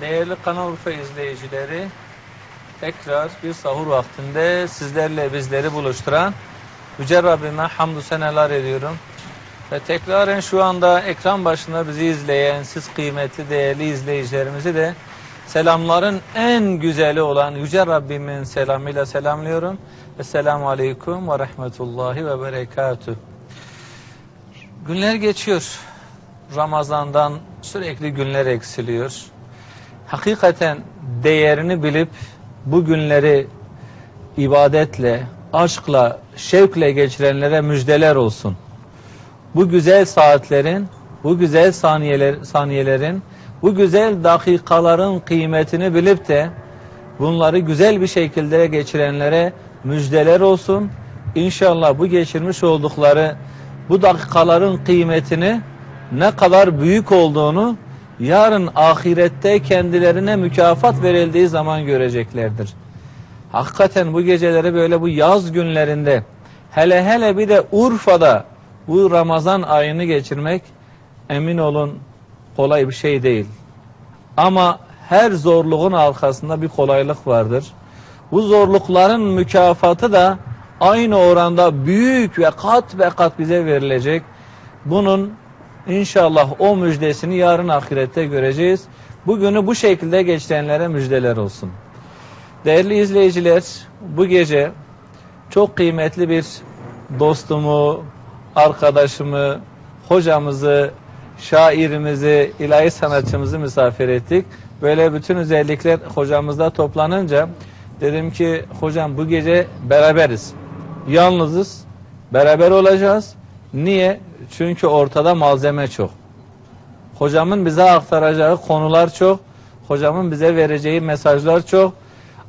Değerli Kanal Urfa izleyicileri, tekrar bir sahur vaktinde sizlerle bizleri buluşturan Yüce Rabbime hamdü seneler ediyorum. Ve tekraren şu anda ekran başında bizi izleyen siz kıymetli değerli izleyicilerimizi de selamların en güzeli olan Yüce Rabbimin selamıyla selamlıyorum. Esselamu Aleyküm ve Rahmetullahi ve Berekatuh. Günler geçiyor. Ramazan'dan sürekli günler eksiliyor. Hakikaten değerini bilip bu günleri ibadetle, aşkla, şevkle geçirenlere müjdeler olsun. Bu güzel saatlerin, bu güzel saniyeler, saniyelerin, bu güzel dakikaların kıymetini bilip de bunları güzel bir şekilde geçirenlere müjdeler olsun. İnşallah bu geçirmiş oldukları bu dakikaların kıymetini ne kadar büyük olduğunu yarın ahirette kendilerine mükafat verildiği zaman göreceklerdir. Hakikaten bu geceleri böyle bu yaz günlerinde hele hele bir de Urfa'da bu Ramazan ayını geçirmek emin olun kolay bir şey değil. Ama her zorluğun arkasında bir kolaylık vardır. Bu zorlukların mükafatı da aynı oranda büyük ve kat ve kat bize verilecek. Bunun inşallah o müjdesini yarın ahirette göreceğiz. Bugünü bu şekilde geçirenlere müjdeler olsun. Değerli izleyiciler, bu gece çok kıymetli bir dostumu, arkadaşımı, hocamızı, şairimizi, ilahi sanatçımızı misafir ettik. Böyle bütün özellikler hocamızda toplanınca dedim ki hocam bu gece beraberiz. Yalnızız, beraber olacağız. Niye? Çünkü ortada malzeme çok. Hocamın bize aktaracağı konular çok. Hocamın bize vereceği mesajlar çok.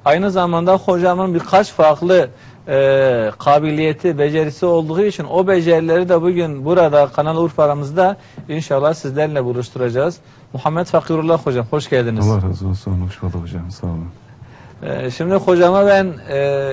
Aynı zamanda hocamın birkaç farklı e, kabiliyeti, becerisi olduğu için o becerileri de bugün burada Kanal Urfa'mızda inşallah sizlerle buluşturacağız. Muhammed Fakirullah hocam hoş geldiniz. Allah razı olsun. Hoş bulduk hocam. Sağ olun. E, şimdi hocama ben e,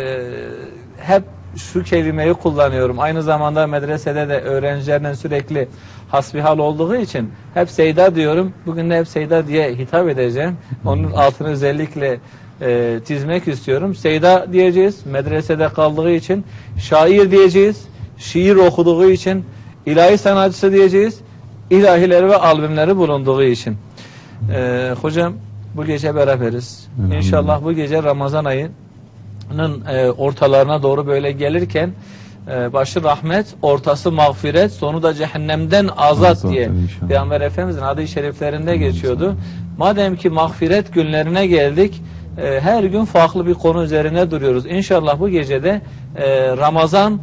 hep şu kelimeyi kullanıyorum. Aynı zamanda medresede de öğrencilerle sürekli hasbihal olduğu için hep Seyda diyorum. Bugün de hep Seyda diye hitap edeceğim. Onun altını özellikle e, çizmek istiyorum. Seyda diyeceğiz. Medresede kaldığı için şair diyeceğiz. Şiir okuduğu için ilahi sanatçısı diyeceğiz. İlahileri ve albümleri bulunduğu için. E, hocam bu gece beraberiz. İnşallah bu gece Ramazan ayının e, ortalarına doğru böyle gelirken e, başı rahmet, ortası mağfiret, sonu da cehennemden azat Azat diye inşallah. Peygamber Efendimizin adı şeriflerinde geçiyordu. Madem ki mağfiret günlerine geldik, e, her gün farklı bir konu üzerine duruyoruz. İnşallah bu gecede e, Ramazan,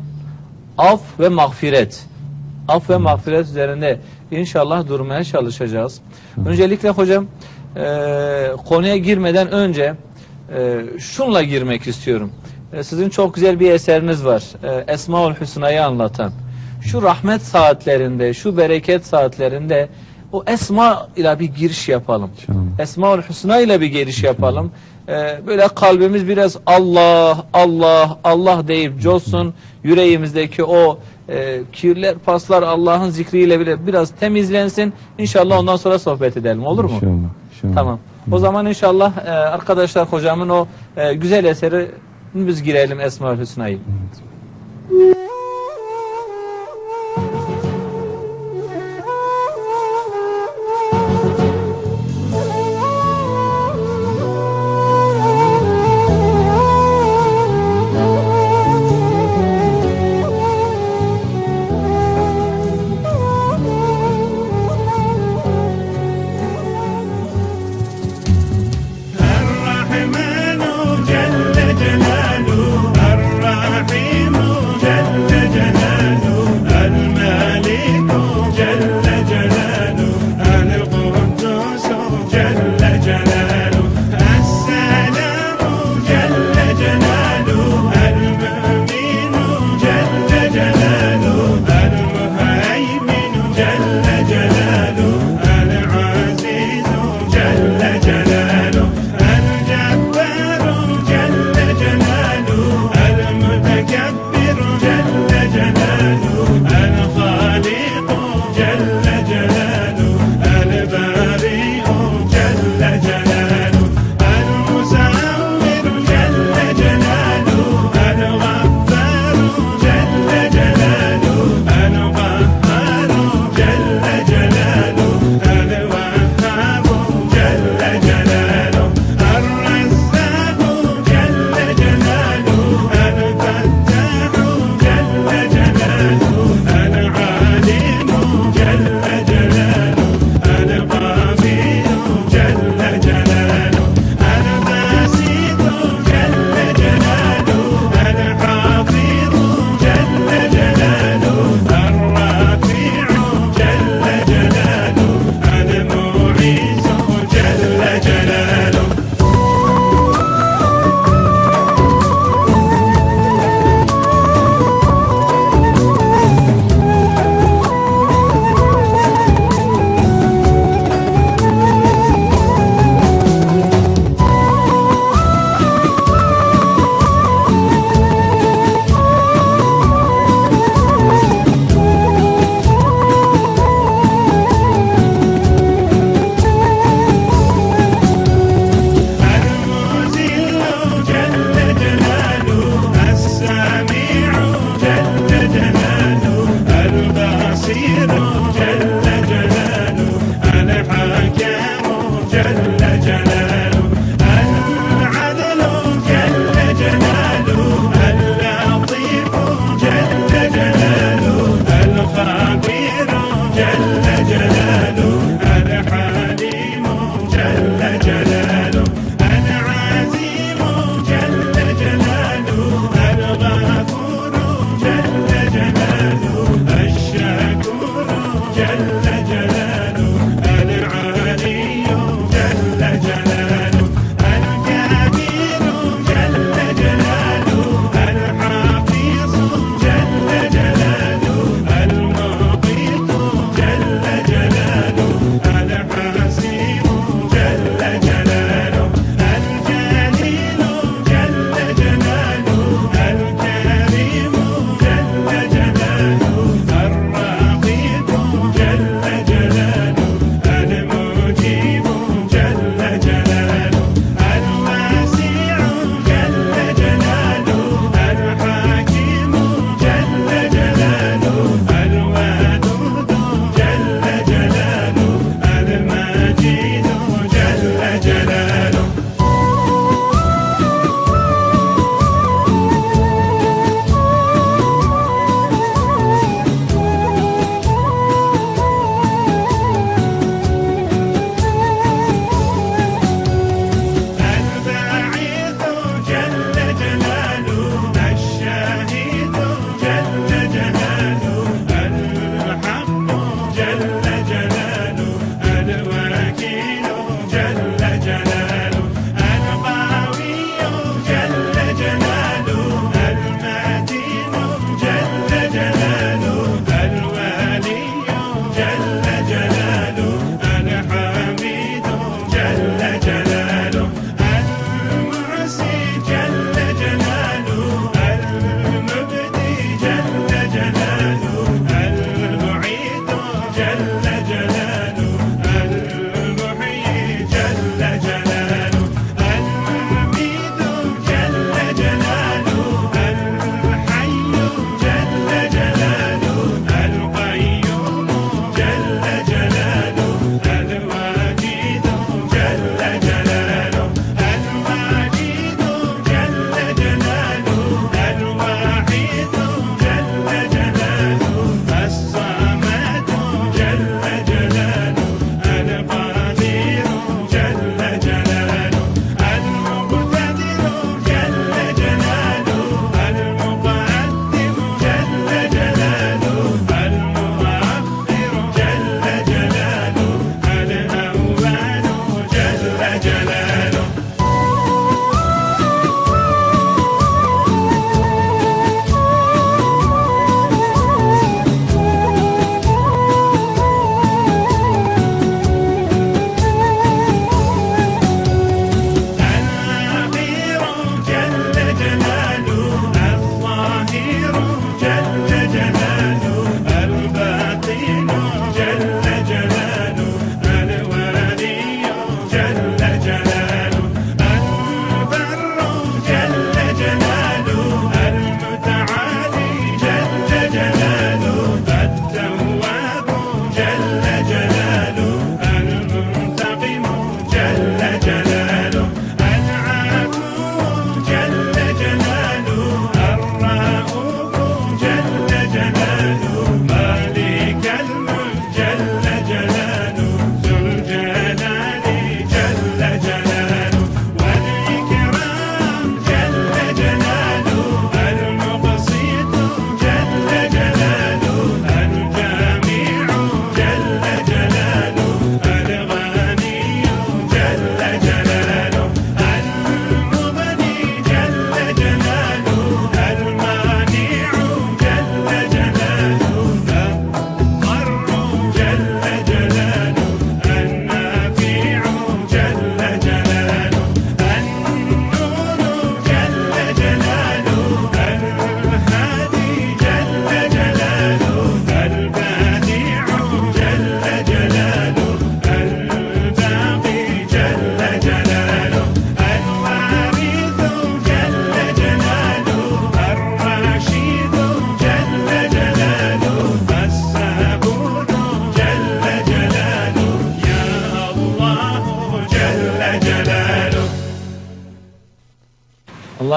af ve mağfiret. Af ve mağfiret üzerinde inşallah durmaya çalışacağız. Öncelikle hocam e, konuya girmeden önce e, şunla girmek istiyorum. E, sizin çok güzel bir eseriniz var. E, Esmaül Hüsna'yı anlatan. Şu rahmet saatlerinde, şu bereket saatlerinde o esma ile bir giriş yapalım. Esmaül Hüsna ile bir giriş yapalım. Ee, böyle kalbimiz biraz Allah, Allah, Allah deyip coşsun. Yüreğimizdeki o e, kirler, paslar Allah'ın zikriyle bile biraz temizlensin. İnşallah ondan sonra sohbet edelim. Olur mu? İnşallah. İnşallah. Tamam. O zaman inşallah e, arkadaşlar hocamın o e, güzel eseri biz girelim Esmaül Hüsna'yı. Evet.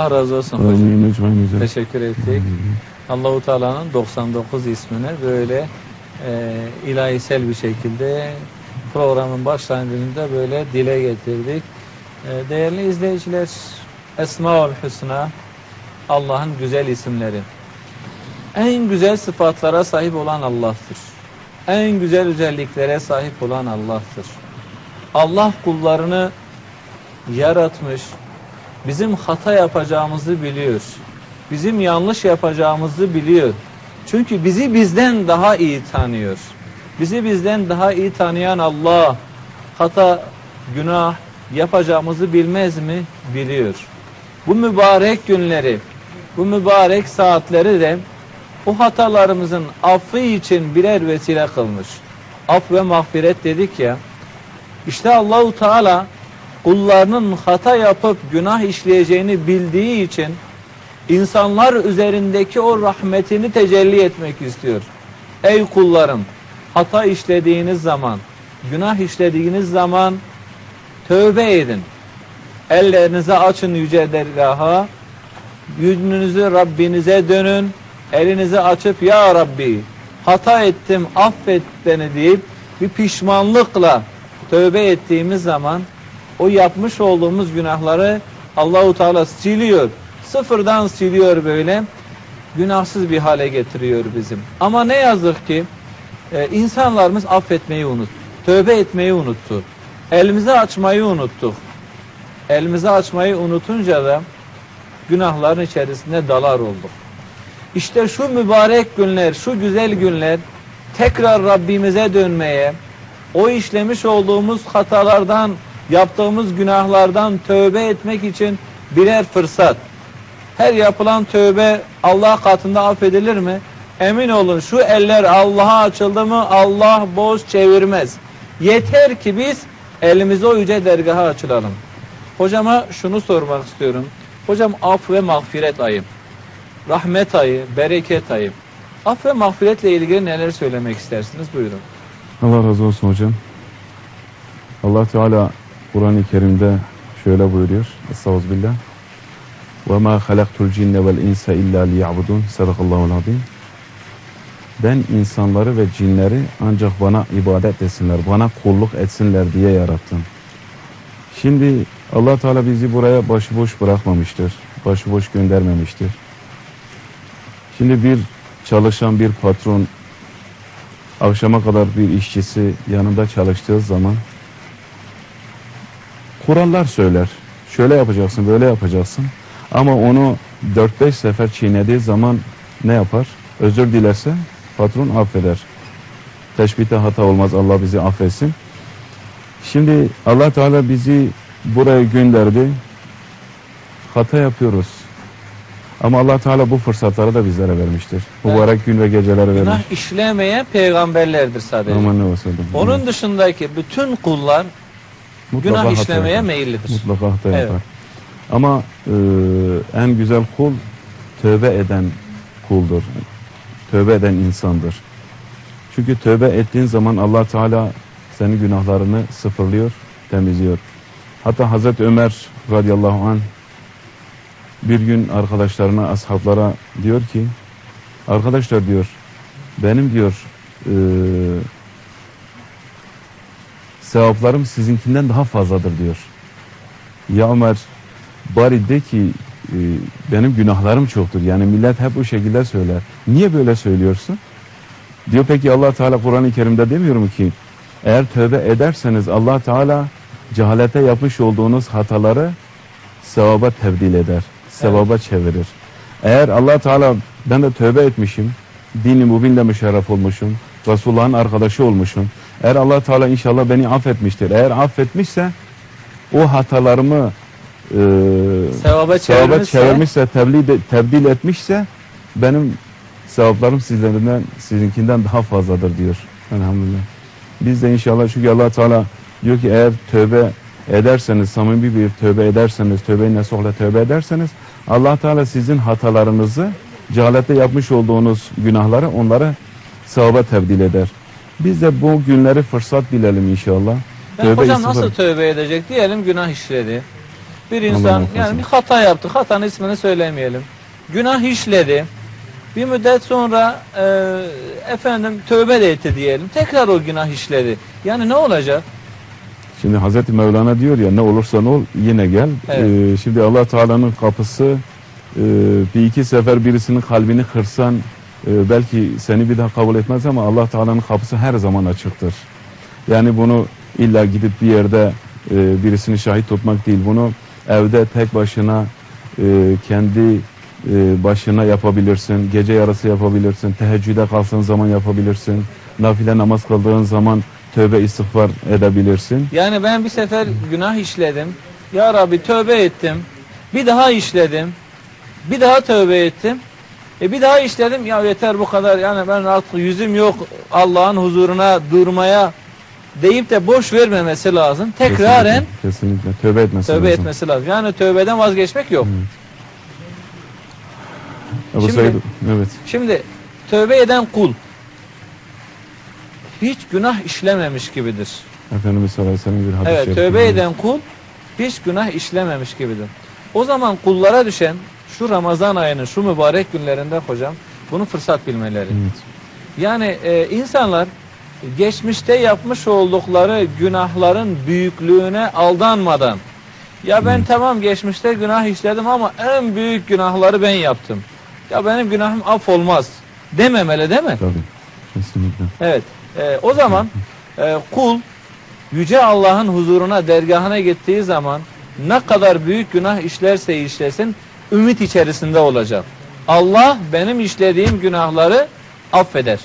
Allah razı olsun. Amin hocam. Teşekkür ettik. Allahu Teala'nın 99 ismini böyle e, ilahisel bir şekilde programın başlangıcında böyle dile getirdik. E, değerli izleyiciler, Esmaül Hüsna Allah'ın güzel isimleri. En güzel sıfatlara sahip olan Allah'tır. En güzel özelliklere sahip olan Allah'tır. Allah kullarını yaratmış, bizim hata yapacağımızı biliyor. Bizim yanlış yapacağımızı biliyor. Çünkü bizi bizden daha iyi tanıyor. Bizi bizden daha iyi tanıyan Allah hata, günah yapacağımızı bilmez mi? Biliyor. Bu mübarek günleri, bu mübarek saatleri de o hatalarımızın affı için birer vesile kılmış. Af ve mağfiret dedik ya. İşte Allahu Teala kullarının hata yapıp günah işleyeceğini bildiği için insanlar üzerindeki o rahmetini tecelli etmek istiyor. Ey kullarım, hata işlediğiniz zaman, günah işlediğiniz zaman tövbe edin. Ellerinizi açın yüce dergaha, yüzünüzü Rabbinize dönün, elinizi açıp ya Rabbi hata ettim affet beni deyip bir pişmanlıkla tövbe ettiğimiz zaman o yapmış olduğumuz günahları Allahu Teala siliyor. Sıfırdan siliyor böyle. Günahsız bir hale getiriyor bizim. Ama ne yazık ki e, insanlarımız affetmeyi unuttu. Tövbe etmeyi unuttu. Elimizi açmayı unuttuk. Elimizi açmayı unutunca da günahların içerisinde dalar olduk. İşte şu mübarek günler, şu güzel günler tekrar Rabbimize dönmeye, o işlemiş olduğumuz hatalardan, yaptığımız günahlardan tövbe etmek için birer fırsat. Her yapılan tövbe Allah katında affedilir mi? Emin olun şu eller Allah'a açıldı mı Allah boş çevirmez. Yeter ki biz elimizi o yüce dergaha açılalım. Hocama şunu sormak istiyorum. Hocam af ve mağfiret ayı, rahmet ayı, bereket ayı. Af ve mağfiretle ilgili neler söylemek istersiniz? Buyurun. Allah razı olsun hocam. Allah Teala Kur'an-ı Kerim'de şöyle buyuruyor. Estağfirullah. Ve ma halaktul cinne vel insa illa liya'budun. Sadakallahu azim. Ben insanları ve cinleri ancak bana ibadet etsinler, bana kulluk etsinler diye yarattım. Şimdi Allah Teala bizi buraya başıboş bırakmamıştır. Başıboş göndermemiştir. Şimdi bir çalışan bir patron akşama kadar bir işçisi yanında çalıştığı zaman kurallar söyler. Şöyle yapacaksın, böyle yapacaksın. Ama onu 4-5 sefer çiğnediği zaman ne yapar? Özür dilerse patron affeder. Teşbihte hata olmaz. Allah bizi affetsin. Şimdi Allah Teala bizi buraya gönderdi. Hata yapıyoruz. Ama Allah Teala bu fırsatları da bizlere vermiştir. Mübarek gün ve geceleri vermiş. Günah işlemeyen peygamberlerdir sadece. Aman ne olsun. Onun dışındaki bütün kullar Mutlaka günah işlemeye yapar. meyillidir. Mutlaka hata Evet. yapar. Ama e, en güzel kul tövbe eden kuldur. Tövbe eden insandır. Çünkü tövbe ettiğin zaman Allah Teala senin günahlarını sıfırlıyor, temizliyor. Hatta Hazreti Ömer radıyallahu anh bir gün arkadaşlarına, ashablara diyor ki arkadaşlar diyor benim diyor e, sevaplarım sizinkinden daha fazladır diyor. Ya Ömer bari de ki e, benim günahlarım çoktur. Yani millet hep bu şekilde söyler. Niye böyle söylüyorsun? Diyor peki Allah Teala Kur'an-ı Kerim'de demiyor mu ki eğer tövbe ederseniz Allah Teala cehalete yapmış olduğunuz hataları sevaba tebdil eder. Sevaba çevirir. Eğer Allah Teala ben de tövbe etmişim, dini mübinle müşerref olmuşum, Resulullah'ın arkadaşı olmuşum. Eğer Allah Teala inşallah beni affetmiştir. Eğer affetmişse o hatalarımı e, Sevaba sevaba çevirmişse- tebdil, tebdil etmişse benim sevaplarım sizlerinden, sizinkinden daha fazladır diyor. Elhamdülillah. Biz de inşallah çünkü Allah Teala diyor ki eğer tövbe ederseniz, samimi bir tövbe ederseniz, tövbe-i nasuhla tövbe ederseniz Allah Teala sizin hatalarınızı, cehalette yapmış olduğunuz günahları onları sevaba tebdil eder. Biz de bu günleri fırsat bilelim inşallah. Ben Tövbe hocam nasıl tövbe edecek? Diyelim günah işledi. Bir insan yani bir hata yaptı. Hatanın ismini söylemeyelim. Günah işledi. Bir müddet sonra e, efendim tövbe de etti diyelim. Tekrar o günah işledi. Yani ne olacak? Şimdi Hazreti Mevlana diyor ya ne olursan ol yine gel. Evet. Ee, şimdi Allah Teala'nın kapısı e, bir iki sefer birisinin kalbini kırsan e, belki seni bir daha kabul etmez ama Allah Teala'nın kapısı her zaman açıktır. Yani bunu illa gidip bir yerde e, birisini şahit tutmak değil. Bunu evde tek başına e, kendi e, başına yapabilirsin. Gece yarısı yapabilirsin. Teheccüde kalktığın zaman yapabilirsin. Nafile namaz kıldığın zaman tövbe istiğfar edebilirsin. Yani ben bir sefer günah işledim. Ya Rabbi tövbe ettim. Bir daha işledim. Bir daha tövbe ettim. E bir daha işledim. Ya yeter bu kadar. Yani ben artık yüzüm yok Allah'ın huzuruna durmaya deyip de boş vermemesi lazım. Tekraren Kesinlikle, kesinlikle. tövbe etmesi tövbe lazım. etmesi lazım. Yani tövbeden vazgeçmek yok. Ebu Şimdi- evet. Şimdi tövbe eden kul hiç günah işlememiş gibidir. Efendimiz sallallahu aleyhi ve sellem bir hadis Evet tövbe eden kul hiç günah işlememiş gibidir. O zaman kullara düşen şu Ramazan ayının şu mübarek günlerinde hocam bunu fırsat bilmeleri. Evet. Yani e, insanlar geçmişte yapmış oldukları günahların büyüklüğüne aldanmadan ya ben Hı. tamam geçmişte günah işledim ama en büyük günahları ben yaptım. Ya benim günahım af olmaz dememeli değil mi? Tabii. Kesinlikle. Evet. E, o zaman e, kul yüce Allah'ın huzuruna, dergahına gittiği zaman ne kadar büyük günah işlerse işlesin ümit içerisinde olacak. Allah benim işlediğim günahları affeder.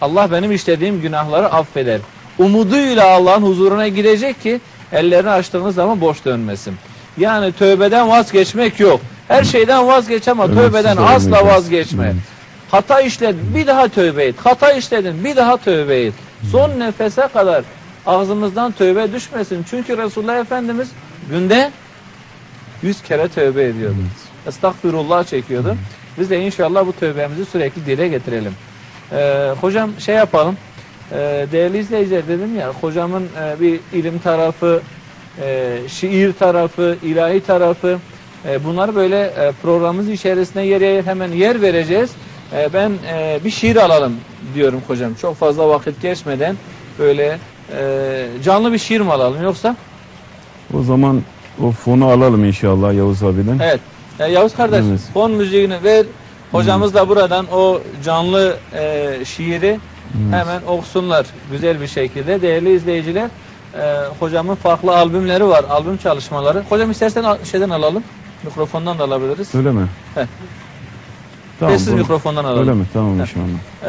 Allah benim işlediğim günahları affeder. Umuduyla Allah'ın huzuruna gidecek ki ellerini açtığınız zaman boş dönmesin. Yani tövbeden vazgeçmek yok. Her şeyden vazgeç ama Önemsiz tövbeden asla vazgeçme. Evet. Hata işledin bir daha tövbe et. Hata işledin bir daha tövbe et. Son nefese kadar ağzımızdan tövbe düşmesin. Çünkü Resulullah Efendimiz günde yüz kere tövbe ediyordu. Estağfirullah çekiyordu. Biz de inşallah bu tövbemizi sürekli dile getirelim. Ee, hocam şey yapalım. Ee, değerli izleyiciler dedim ya hocamın e, bir ilim tarafı, e, şiir tarafı, ilahi tarafı e, bunları böyle e, programımız içerisinde yer yer hemen yer vereceğiz. E, ben e, bir şiir alalım diyorum hocam. Çok fazla vakit geçmeden böyle e, canlı bir şiir mi alalım yoksa? O zaman o fonu alalım inşallah Yavuz abiden. Evet. E, Yavuz kardeş Evet. fon müziğini ver. Hocamız da buradan o canlı e, şiiri Evet. hemen okusunlar güzel bir şekilde. Değerli izleyiciler e, hocamın farklı albümleri var. Albüm çalışmaları. Hocam istersen al- şeyden alalım. Mikrofondan da alabiliriz. Öyle mi? Heh. Tamam. Sessiz bunu- mikrofondan alalım. Öyle mi? Tamam inşallah.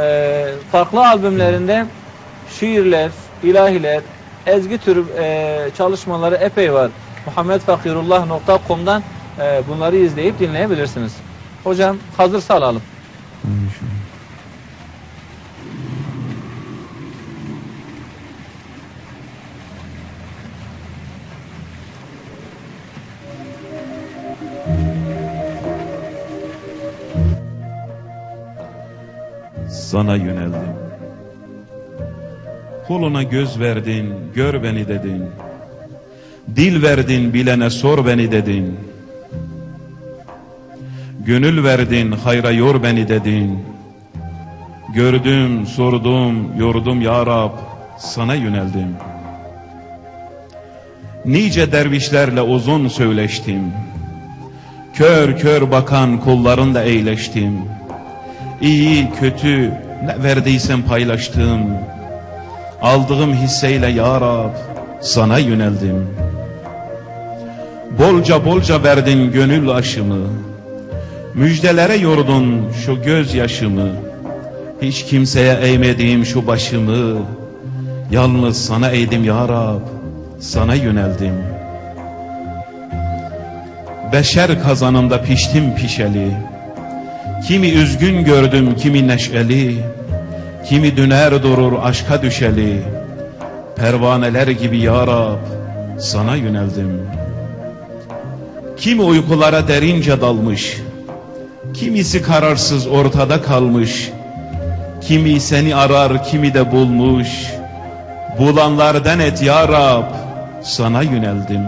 e, farklı albümlerinde şiirler, ilahiler, ezgi tür e, çalışmaları epey var. muhammedfakirullah.com'dan e, bunları izleyip dinleyebilirsiniz. Hocam hazırsa alalım. Sana yöneldim. Kuluna göz verdin, gör beni dedin. Dil verdin, bilene sor beni dedin. Gönül verdin, hayra yor beni dedin. Gördüm, sordum, yordum ya Rab, sana yöneldim. Nice dervişlerle uzun söyleştim. Kör kör bakan kullarınla eğleştim. İyi, kötü, ne verdiysen paylaştım. Aldığım hisseyle ya Rab, sana yöneldim. Bolca bolca verdin gönül aşımı. Müjdelere yordun şu gözyaşımı. Hiç kimseye eğmediğim şu başımı. Yalnız sana eğdim ya Rab, sana yöneldim. Beşer kazanımda piştim pişeli. Kimi üzgün gördüm, kimi neşeli, kimi düner durur aşka düşeli. Pervaneler gibi ya Rab, sana yöneldim. Kimi uykulara derince dalmış, kimisi kararsız ortada kalmış. Kimi seni arar, kimi de bulmuş. Bulanlardan et ya Rab, sana yöneldim.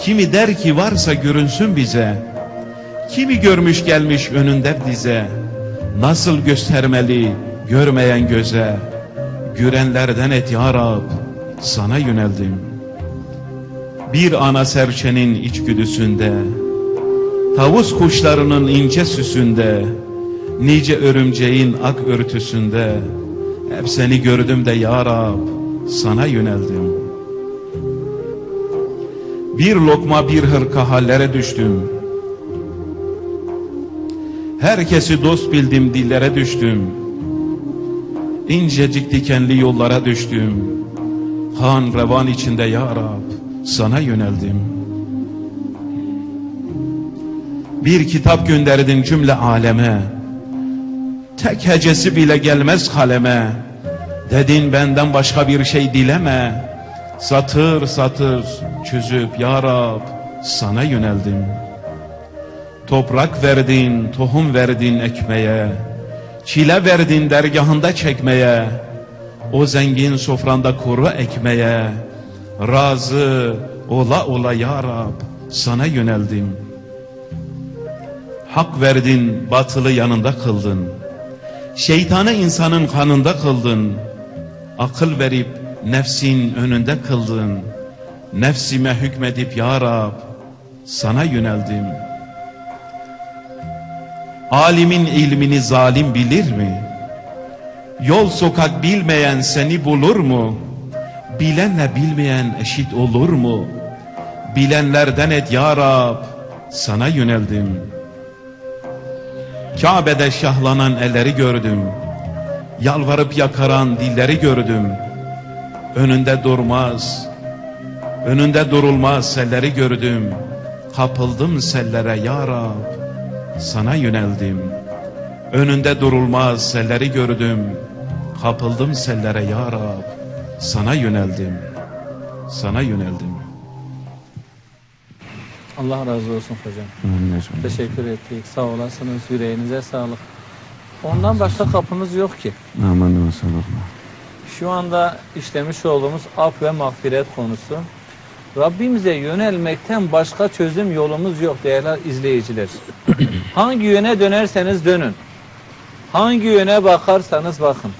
Kimi der ki varsa görünsün bize. Kimi görmüş gelmiş önünde dize. Nasıl göstermeli görmeyen göze. Görenlerden et ya Rab, sana yöneldim. Bir ana serçenin içgüdüsünde, tavus kuşlarının ince süsünde, nice örümceğin ak örtüsünde, hep seni gördüm de ya Rab, sana yöneldim. Bir lokma bir hırka hallere düştüm. Herkesi dost bildim dillere düştüm. İncecik dikenli yollara düştüm. Han revan içinde ya Rab, sana yöneldim. Bir kitap gönderdin cümle aleme. Tek hecesi bile gelmez kaleme. Dedin benden başka bir şey dileme. Satır satır çözüp ya Rab sana yöneldim. Toprak verdin, tohum verdin ekmeğe. Çile verdin dergahında çekmeye. O zengin sofranda kuru ekmeğe. Razı ola ola ya Rab sana yöneldim. Hak verdin, batılı yanında kıldın. Şeytanı insanın kanında kıldın. Akıl verip nefsin önünde kıldın. Nefsime hükmedip ya Rab sana yöneldim. Alimin ilmini zalim bilir mi? Yol sokak bilmeyen seni bulur mu? Bilenle bilmeyen eşit olur mu? Bilenlerden et ya Rab sana yöneldim. Kabe'de şahlanan elleri gördüm. Yalvarıp yakaran dilleri gördüm. Önünde durmaz, önünde durulmaz selleri gördüm. Kapıldım sellere ya Rab, sana yöneldim. Önünde durulmaz selleri gördüm. Kapıldım sellere ya Rab, sana yöneldim. Sana yöneldim. Allah razı olsun hocam. Amin hocam. Teşekkür ettik. Sağ olasınız. Yüreğinize sağlık. Ondan başka kapımız yok ki. Aman Resulallah. Şu anda işlemiş olduğumuz af ve mağfiret konusu. Rabbimize yönelmekten başka çözüm yolumuz yok değerli izleyiciler. Hangi yöne dönerseniz dönün. Hangi yöne bakarsanız bakın.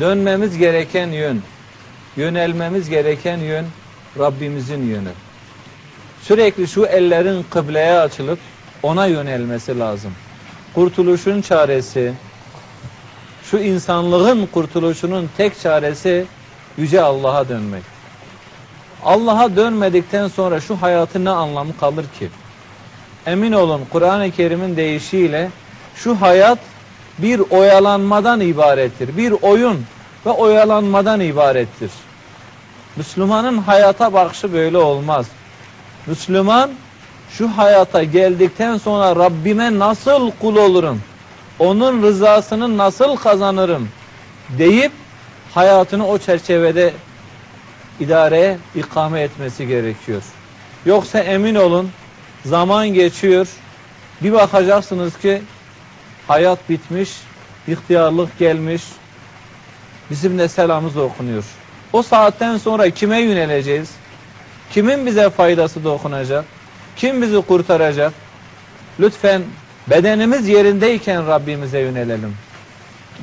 Dönmemiz gereken yön, yönelmemiz gereken yön Rabbimizin yönü. Sürekli şu ellerin kıbleye açılıp ona yönelmesi lazım. Kurtuluşun çaresi, şu insanlığın kurtuluşunun tek çaresi Yüce Allah'a dönmek. Allah'a dönmedikten sonra şu hayatın ne anlamı kalır ki? Emin olun Kur'an-ı Kerim'in deyişiyle şu hayat bir oyalanmadan ibarettir. Bir oyun ve oyalanmadan ibarettir. Müslümanın hayata bakışı böyle olmaz. Müslüman şu hayata geldikten sonra Rabbime nasıl kul olurum? Onun rızasını nasıl kazanırım? deyip hayatını o çerçevede idareye ikame etmesi gerekiyor. Yoksa emin olun zaman geçiyor. Bir bakacaksınız ki hayat bitmiş, ihtiyarlık gelmiş. Bizim de selamımız okunuyor. O saatten sonra kime yöneleceğiz? Kimin bize faydası dokunacak? Kim bizi kurtaracak? Lütfen bedenimiz yerindeyken Rabbimize yönelelim.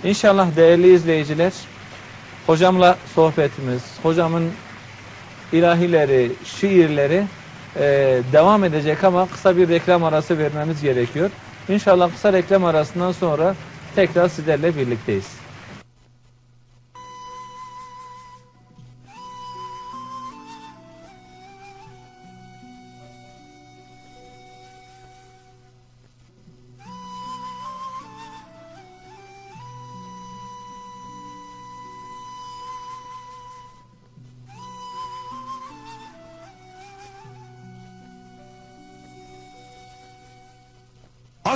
İnşallah değerli izleyiciler, hocamla sohbetimiz, hocamın ilahileri, şiirleri e, devam edecek ama kısa bir reklam arası vermemiz gerekiyor. İnşallah kısa reklam arasından sonra tekrar sizlerle birlikteyiz.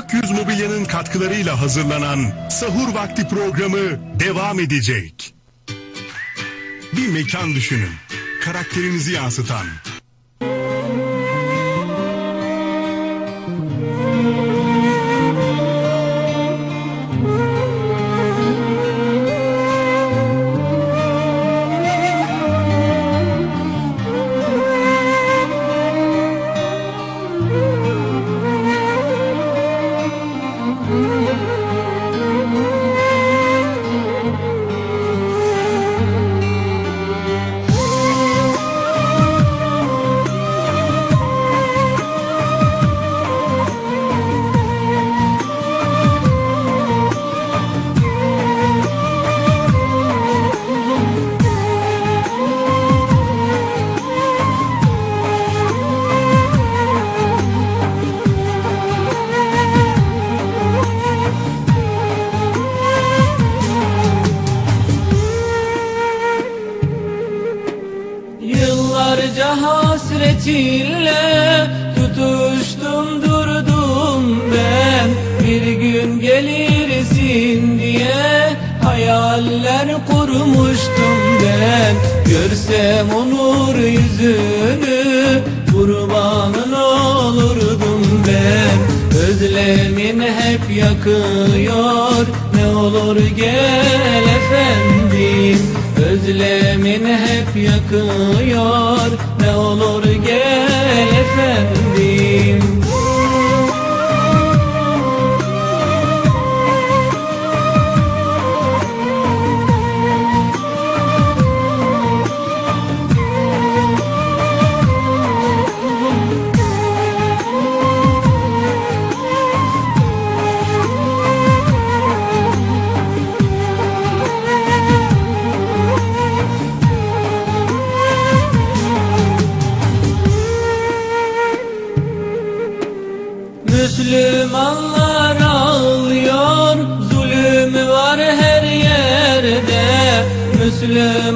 Akyüz Mobilya'nın katkılarıyla hazırlanan Sahur Vakti programı devam edecek. Bir mekan düşünün. Karakterinizi yansıtan.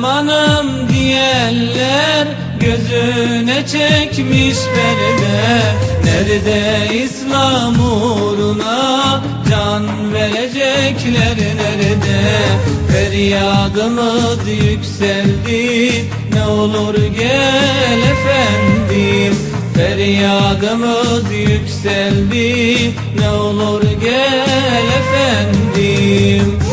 Müslümanım diyenler gözüne çekmiş perde. Nerede İslam uğruna can verecekler nerede? Feryadımız yükseldi, ne olur gel efendim. Feryadımız yükseldi Ne olur gel efendim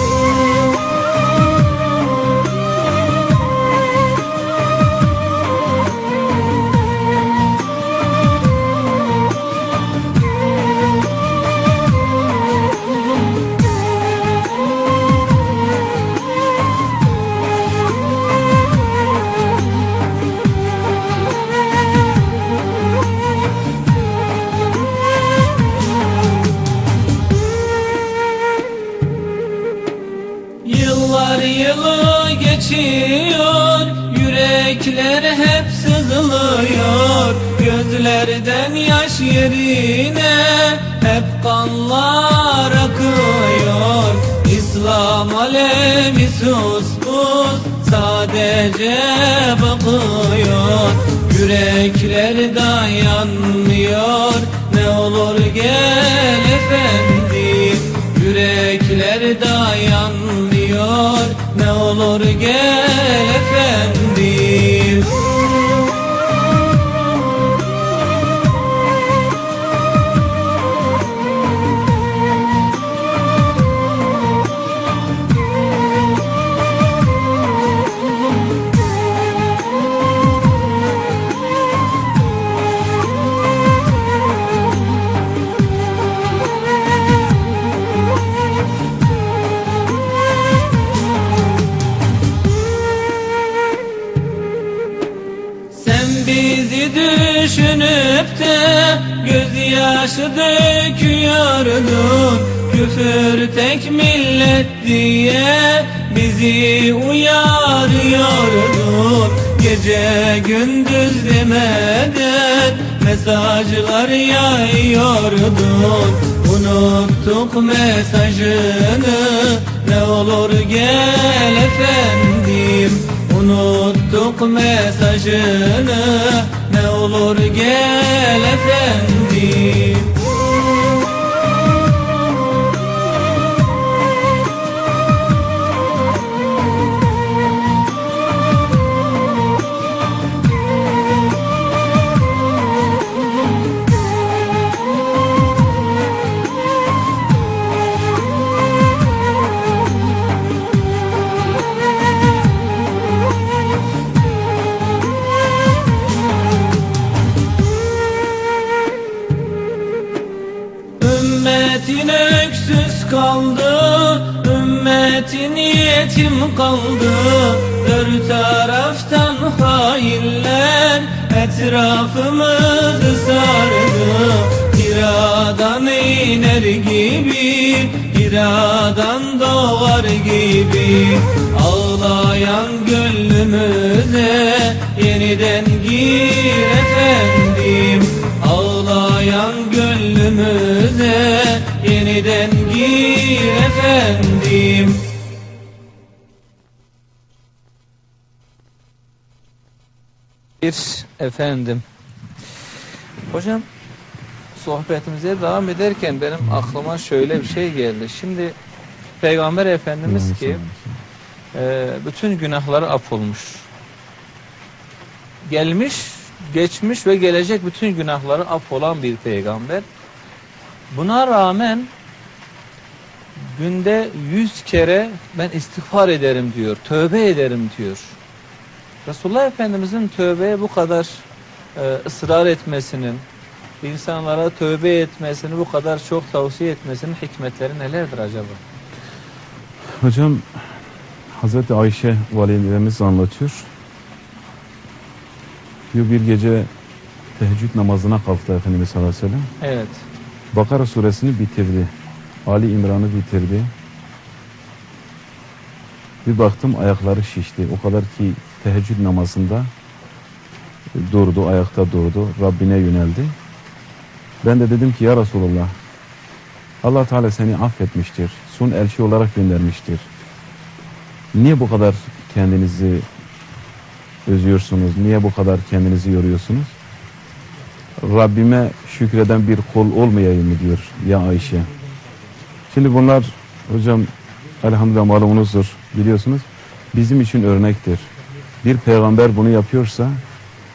alemi sus Sadece bakıyor. Yürekler dayanmıyor Ne olur gel efendim Yürekler dayanmıyor Ne olur gel efendim gözyaşı döküyordun Küfür tek millet diye bizi uyarıyordun Gece gündüz demeden mesajlar yayıyordun Unuttuk mesajını ne olur gel efendim. Unuttuk mesajını olur gel efendim yetim kaldı? Dört taraftan hainler. Etrafımızı sardı. Hiradan iner gibi Hiradan doğar gibi. Ağlayan gönlümüze Yeniden gir efendim. Ağlayan gönlümüze yeniden gir efendim Bir efendim Hocam sohbetimize devam ederken benim aklıma şöyle bir şey geldi. Şimdi Peygamber Efendimiz ki e, bütün günahları affolmuş. Gelmiş, geçmiş ve gelecek bütün günahları affolan bir peygamber. Buna rağmen günde yüz kere ben istiğfar ederim diyor, tövbe ederim diyor. Resulullah Efendimizin tövbeye bu kadar e, ısrar etmesinin, insanlara tövbe etmesini bu kadar çok tavsiye etmesinin hikmetleri nelerdir acaba? Hocam Hazreti Ayşe validemiz anlatıyor. Diyor bir gece teheccüd namazına kalktı Efendimiz sallallahu aleyhi ve sellem. Evet. Bakara suresini bitirdi. Ali İmran'ı bitirdi. Bir baktım ayakları şişti. O kadar ki teheccüd namazında durdu, ayakta durdu. Rabbine yöneldi. Ben de dedim ki ya Resulullah Allah Teala seni affetmiştir. Son elçi olarak göndermiştir. Niye bu kadar kendinizi özüyorsunuz? Niye bu kadar kendinizi yoruyorsunuz? Rabbime şükreden bir kul olmayayım mı diyor ya Ayşe. Şimdi bunlar hocam elhamdülillah malumunuzdur biliyorsunuz. Bizim için örnektir. Bir peygamber bunu yapıyorsa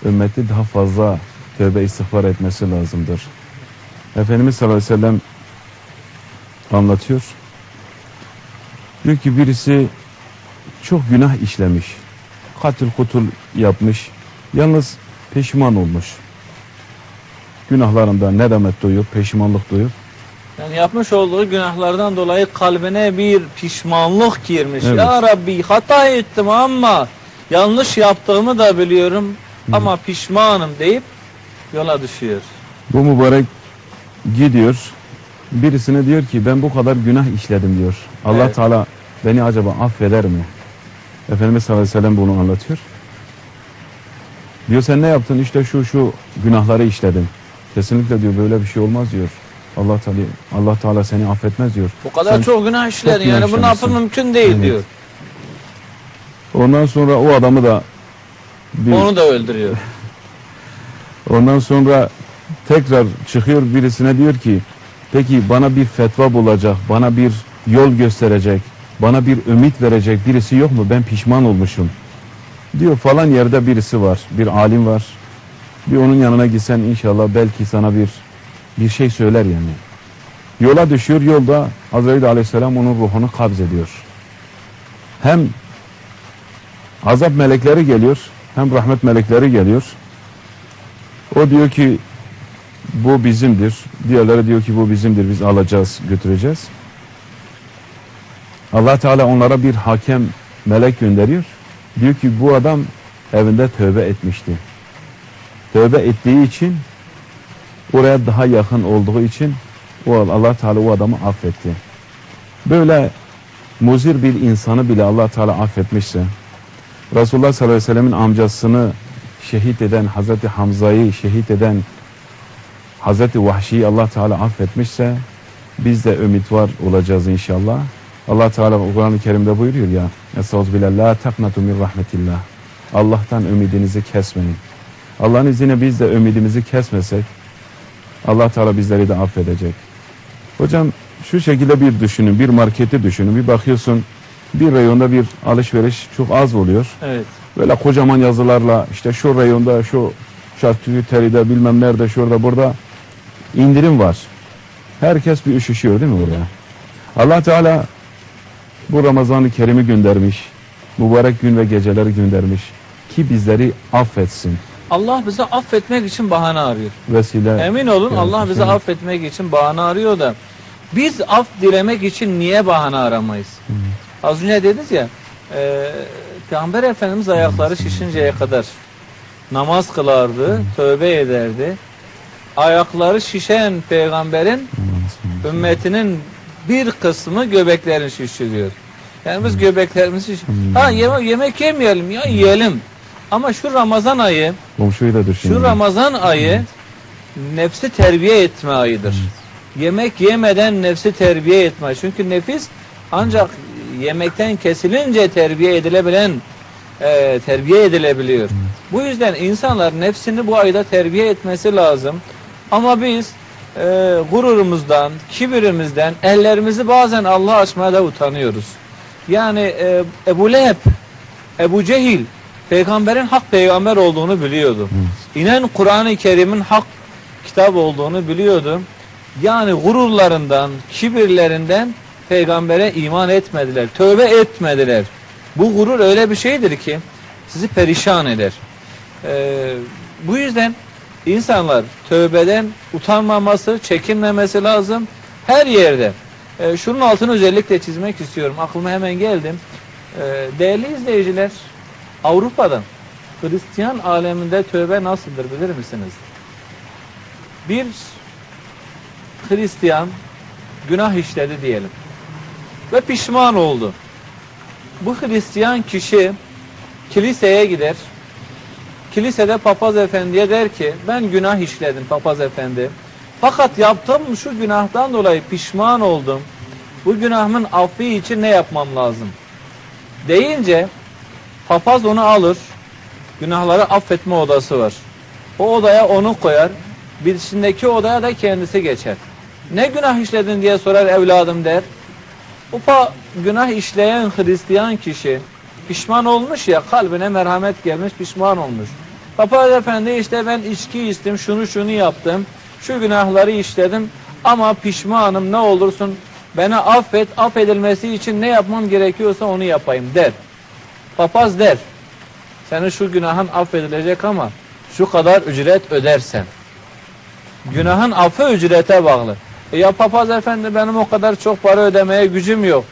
ümmeti daha fazla tövbe istiğfar etmesi lazımdır. Efendimiz sallallahu aleyhi ve sellem anlatıyor. Diyor ki birisi çok günah işlemiş. Katil kutul yapmış. Yalnız pişman olmuş. Günahlarında nedamet duyup, pişmanlık duyup Yani yapmış olduğu günahlardan dolayı kalbine bir pişmanlık girmiş. Evet. Ya Rabbi hata ettim ama yanlış yaptığımı da biliyorum ama pişmanım deyip yola düşüyor. Bu mübarek gidiyor. Birisine diyor ki ben bu kadar günah işledim diyor. Allah Evet. Teala beni acaba affeder mi? Efendimiz sallallahu aleyhi ve sellem bunu anlatıyor. Diyor sen ne yaptın? İşte şu şu günahları işledin. Kesinlikle diyor böyle bir şey olmaz diyor. Allah Teala Allah Teala seni affetmez diyor. Bu kadar Sen- çok günah işledin günah yani bunu işlemişsin. yapın mümkün değil Evet. diyor. Ondan sonra o adamı da bir, Onu da öldürüyor. Ondan sonra tekrar çıkıyor birisine diyor ki peki bana bir fetva bulacak, bana bir yol gösterecek, bana bir ümit verecek birisi yok mu? Ben pişman olmuşum. Diyor falan yerde birisi var, bir alim var. Bir onun yanına gitsen inşallah belki sana bir bir şey söyler yani. Yola düşüyor, yolda Hazreti Aleyhisselam onun ruhunu kabz ediyor. Hem azap melekleri geliyor, hem rahmet melekleri geliyor. O diyor ki bu bizimdir. Diğerleri diyor ki bu bizimdir. Biz alacağız, götüreceğiz. Allah Teala onlara bir hakem melek gönderiyor. Diyor ki bu adam evinde tövbe etmişti. Tövbe ettiği için oraya daha yakın olduğu için o Allah Teala o adamı affetti. Böyle muzir bir insanı bile Allah Teala affetmişse Resulullah sallallahu aleyhi ve sellemin amcasını şehit eden Hazreti Hamza'yı şehit eden Hazreti Vahşi'yi Allah Teala affetmişse biz de ümit var olacağız inşallah. Allah Teala Kur'an-ı Kerim'de buyuruyor ya Estağfirullah la taknatu min rahmetillah. Allah'tan ümidinizi kesmeyin. Allah'ın izniyle biz de ümidimizi kesmesek Allah Teala bizleri de affedecek. Hocam şu şekilde bir düşünün, bir marketi düşünün. Bir bakıyorsun bir reyonda bir alışveriş çok az oluyor. Evet. Böyle kocaman yazılarla işte şu reyonda, şu şarküteride bilmem nerede, şurada burada indirim var. Herkes bir üşüşüyor değil mi burada? Allah Teala bu Ramazan-ı Kerim'i göndermiş. Mübarek gün ve geceleri göndermiş. Ki bizleri affetsin. Allah bizi affetmek için bahane arıyor. Vesile. Emin olun Evet, Allah bizi evet. affetmek için bahane arıyor da biz af dilemek için niye bahane aramayız? Az önce dediniz ya e, Peygamber Efendimiz ayakları şişinceye kadar namaz kılardı, tövbe ederdi. Ayakları şişen peygamberin ümmetinin bir kısmı göbeklerini şişiriyor. Yani biz göbeklerimizi şiş- ha yeme yemek yemeyelim ya yiyelim. Ama şu Ramazan ayı Komşuyu da düşünün. şu Ramazan ayı nefsi terbiye etme ayıdır. Yemek yemeden nefsi terbiye etme. Çünkü nefis ancak yemekten kesilince terbiye edilebilen e, terbiye edilebiliyor. Bu yüzden insanlar nefsini bu ayda terbiye etmesi lazım. Ama biz e, gururumuzdan, kibirimizden ellerimizi bazen Allah'a açmaya da utanıyoruz. Yani e, Ebu Leheb, Ebu Cehil peygamberin hak peygamber olduğunu biliyordu. İnen Kur'an-ı Kerim'in hak kitap olduğunu biliyordu. Yani gururlarından, kibirlerinden peygambere iman etmediler, tövbe etmediler. Bu gurur öyle bir şeydir ki sizi perişan eder. Ee, bu yüzden insanlar tövbeden utanmaması, çekinmemesi lazım. Her yerde. Ee, şunun altını özellikle çizmek istiyorum. Aklıma hemen geldim. Ee, değerli izleyiciler, Avrupa'da Hristiyan aleminde tövbe nasıldır bilir misiniz? Bir Hristiyan günah işledi diyelim ve pişman oldu. Bu Hristiyan kişi kiliseye gider. Kilisede papaz efendiye der ki ben günah işledim papaz efendi. Fakat yaptığım şu günahtan dolayı pişman oldum. Bu günahımın affı için ne yapmam lazım? Deyince papaz onu alır. Günahları affetme odası var. O odaya onu koyar. Birisindeki odaya da kendisi geçer. Ne günah işledin diye sorar evladım der. Ufa günah işleyen Hristiyan kişi pişman olmuş ya kalbine merhamet gelmiş pişman olmuş. Papaz efendi işte ben içki içtim şunu şunu yaptım şu günahları işledim ama pişmanım ne olursun beni affet affedilmesi için ne yapmam gerekiyorsa onu yapayım der. Papaz der senin şu günahın affedilecek ama şu kadar ücret ödersen. Günahın affı ücrete bağlı. E ya papaz efendi benim o kadar çok para ödemeye gücüm yok.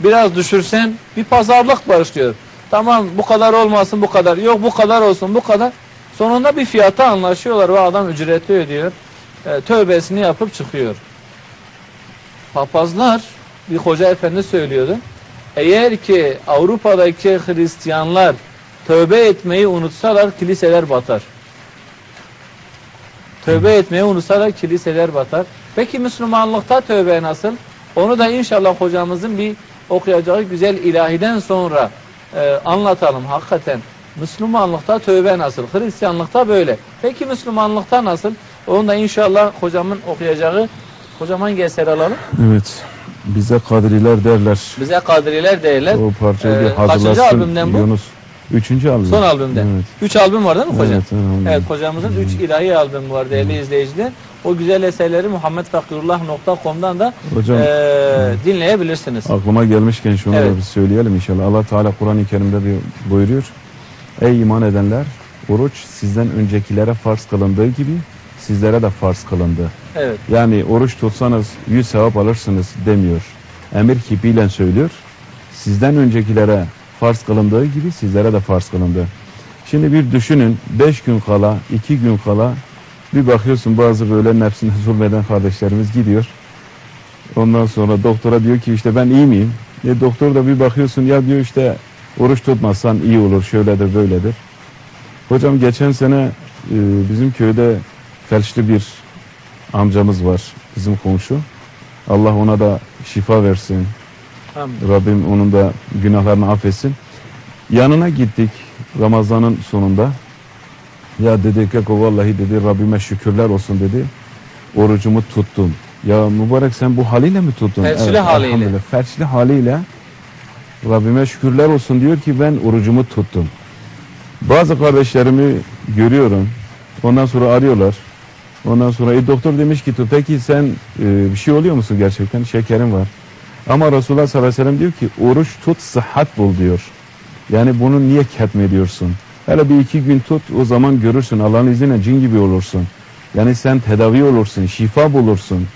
Biraz düşürsen bir pazarlık başlıyor. Tamam bu kadar olmasın bu kadar. Yok bu kadar olsun bu kadar. Sonunda bir fiyata anlaşıyorlar ve adam ücreti ödüyor. E, tövbesini yapıp çıkıyor. Papazlar bir hoca efendi söylüyordu. Eğer ki Avrupa'daki Hristiyanlar tövbe etmeyi unutsalar kiliseler batar. Tövbe etmeyi unutsalar kiliseler batar. Peki Müslümanlıkta tövbe nasıl? Onu da inşallah hocamızın bir okuyacağı güzel ilahiden sonra e, anlatalım hakikaten. Müslümanlıkta tövbe nasıl? Hristiyanlıkta böyle. Peki Müslümanlıkta nasıl? Onu da inşallah hocamın okuyacağı hocam hangi eser alalım? Evet. Bize kadriler derler. Bize kadriler değerler. O parçayı Ee, bir hazırlasın. kaçıncı albümden bu? Yunus. Üçüncü albüm. Son albümden. Evet. Üç albüm var değil mi hocam? Evet, evet, Evet hocamızın üç ilahi albümü var değerli izleyiciler. O güzel eserleri muhammedfakirullah.com'dan da Hocam eee, dinleyebilirsiniz. aklıma gelmişken şunu Evet. da bir söyleyelim inşallah. Allah Teala Kur'an-ı Kerim'de diyor- buyuruyor. Ey iman edenler oruç sizden öncekilere farz kılındığı gibi sizlere de farz kılındı. Evet. Yani oruç tutsanız yüz sevap alırsınız demiyor. Emir kipiyle söylüyor. Sizden öncekilere farz kılındığı gibi sizlere de farz kılındı. Şimdi bir düşünün beş gün kala, iki gün kala bir bakıyorsun bazı böyle nefsine zulmeden kardeşlerimiz gidiyor. Ondan sonra doktora diyor ki işte ben iyi miyim? E doktor da bir bakıyorsun ya diyor işte oruç tutmazsan iyi olur şöyledir böyledir. Hocam geçen sene e, bizim köyde felçli bir amcamız var bizim komşu. Allah ona da şifa versin. Tamam. Rabbim onun da günahlarını affetsin. Yanına gittik Ramazan'ın sonunda. Ya dedi Keko vallahi dedi Rabbime şükürler olsun dedi. Orucumu tuttum. Ya mübarek sen bu haliyle mi tuttun? Felçli haliyle. elhamdülillah. Felçli haliyle Rabbime şükürler olsun diyor ki ben orucumu tuttum. Bazı kardeşlerimi görüyorum. Ondan sonra arıyorlar. Ondan sonra e, doktor demiş ki peki sen e, bir şey oluyor musun gerçekten? Şekerin var. Ama Resulullah sallallahu aleyhi ve sellem diyor ki oruç tut sıhhat bul diyor. Yani bunu niye ketmediyorsun? Hele bir iki gün tut o zaman görürsün Allah'ın izniyle cin gibi olursun. Yani sen tedavi olursun, şifa bulursun.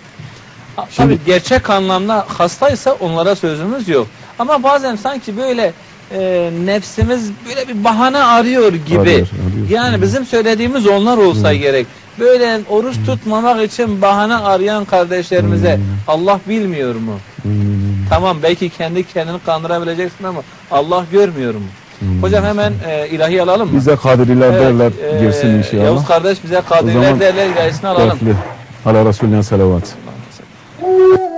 Tabii Şimdi- gerçek anlamda hastaysa onlara sözümüz yok. Ama bazen sanki böyle e, nefsimiz böyle bir bahane arıyor gibi. Arıyor, arıyor. Yani bizim söylediğimiz onlar olsa gerek. Böyle oruç tutmamak için bahane arayan kardeşlerimize. Allah bilmiyor mu? Tamam belki kendi kendini kandırabileceksin ama Allah görmüyor mu? Hocam hemen e, ilahi alalım mı? Bize kadriler derler e, girsin inşallah. Yavuz kardeş bize zaman derler ilahisini alalım. Dertli. Ala Resulüne salavat. Geylaniyiz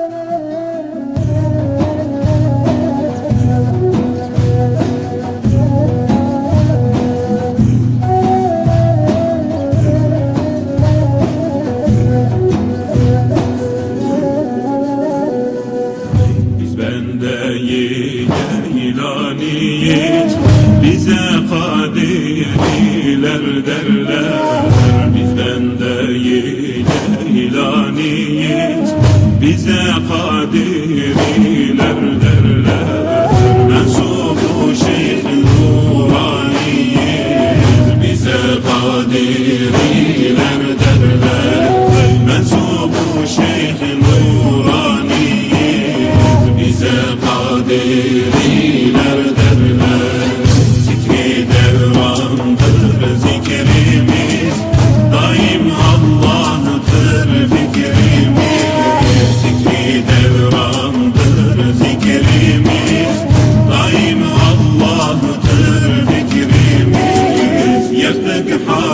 kadiriler derler Bizden değil Geylaniyiz Bize kadiriler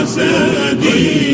Marcelo Dias.